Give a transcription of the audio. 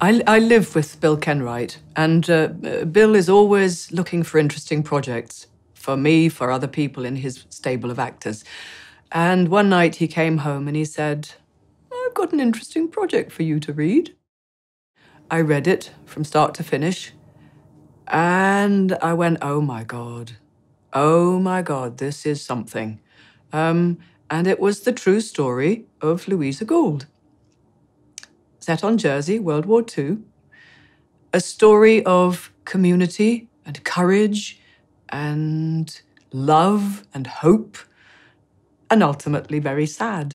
I, I live with Bill Kenwright, and uh, Bill is always looking for interesting projects for me, for other people in his stable of actors. And one night he came home and he said, I've got an interesting project for you to read. I read it from start to finish, and I went, oh my God, oh my God, this is something. Um, and it was the true story of Louisa Gould. Set on Jersey, World War II. A story of community and courage and love and hope, and ultimately very sad.